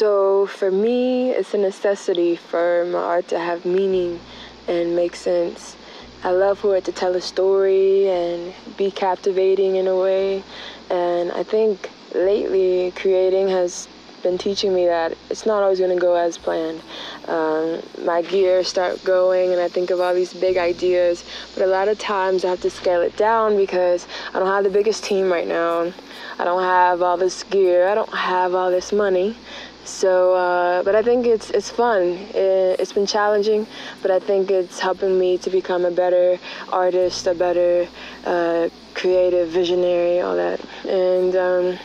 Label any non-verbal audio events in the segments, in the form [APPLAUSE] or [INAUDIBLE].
So for me, it's a necessity for my art to have meaning and make sense. I love for it to tell a story and be captivating in a way. And I think lately creating has been teaching me that it's not always going to go as planned. Um, my gears start going and I think of all these big ideas, but a lot of times I have to scale it down because I don't have the biggest team right now. I don't have all this gear. I don't have all this money. So, uh, but I think it's it's fun. It, has been challenging, but I think it's helping me to become a better artist, a better uh, creative visionary, all that. And um,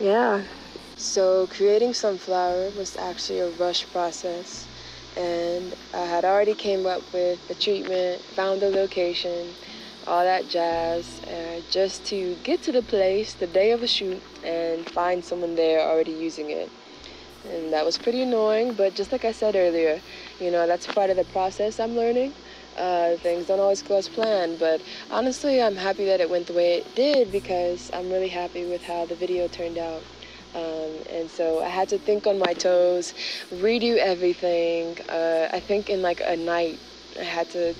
yeah. So creating Sunflower was actually a rush process. And I had already came up with the treatment, found the location, all that jazz, uh, just to get to the place the day of the shoot and find someone there already using it. And that was pretty annoying, but just like I said earlier, you know, that's part of the process I'm learning. Uh, things don't always go as planned, but honestly, I'm happy that it went the way it did because I'm really happy with how the video turned out. Um, and so I had to think on my toes, redo everything. Uh, I think in like a night, I had to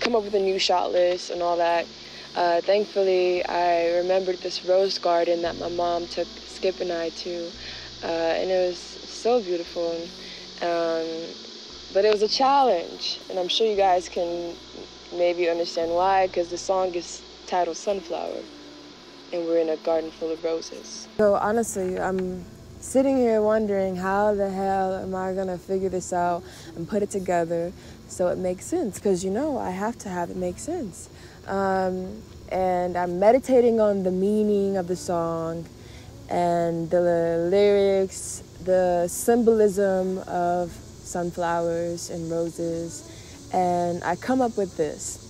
come up with a new shot list and all that. Uh, thankfully, I remembered this rose garden that my mom took Skip and I to, uh, and it was so beautiful. Um, but it was a challenge, and I'm sure you guys can maybe understand why, because the song is titled Sunflower, and we're in a garden full of roses. So honestly, I'm sitting here wondering how the hell am I gonna figure this out and put it together so it makes sense, because you know I have to have it make sense. Um, and I'm meditating on the meaning of the song and the lyrics the symbolism of sunflowers and roses, and I come up with this.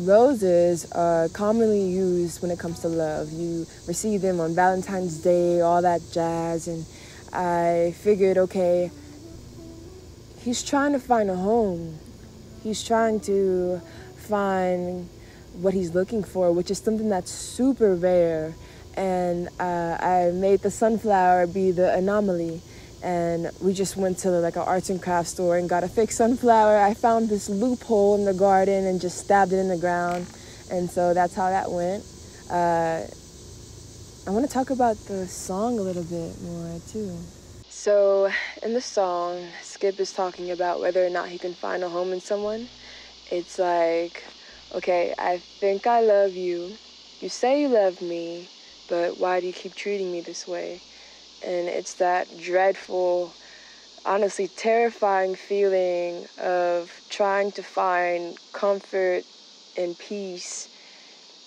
Roses are commonly used when it comes to love. You receive them on Valentine's Day, all that jazz, and I figured, okay, he's trying to find a home. He's trying to find what he's looking for, which is something that's super rare. And uh, I made the sunflower be the anomaly and we just went to like an arts and crafts store and got a fake sunflower. I found this loophole in the garden and just stabbed it in the ground, and so that's how that went. Uh, I want to talk about the song a little bit more too. So, in the song, Skip is talking about whether or not he can find a home in someone. It's like, okay, I think I love you. You say you love me, but why do you keep treating me this way? and it's that dreadful, honestly terrifying feeling of trying to find comfort and peace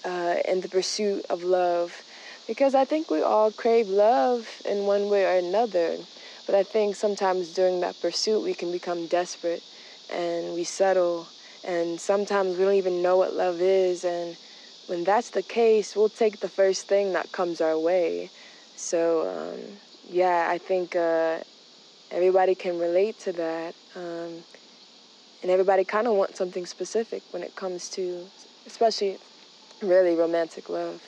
uh, in the pursuit of love. Because I think we all crave love in one way or another. But I think sometimes during that pursuit, we can become desperate and we settle. And sometimes we don't even know what love is. And when that's the case, we'll take the first thing that comes our way. So, um, yeah, I think uh, everybody can relate to that. Um, and everybody kind of wants something specific when it comes to, especially really romantic love.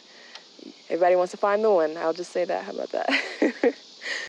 Everybody wants to find the one. I'll just say that. How about that? [LAUGHS]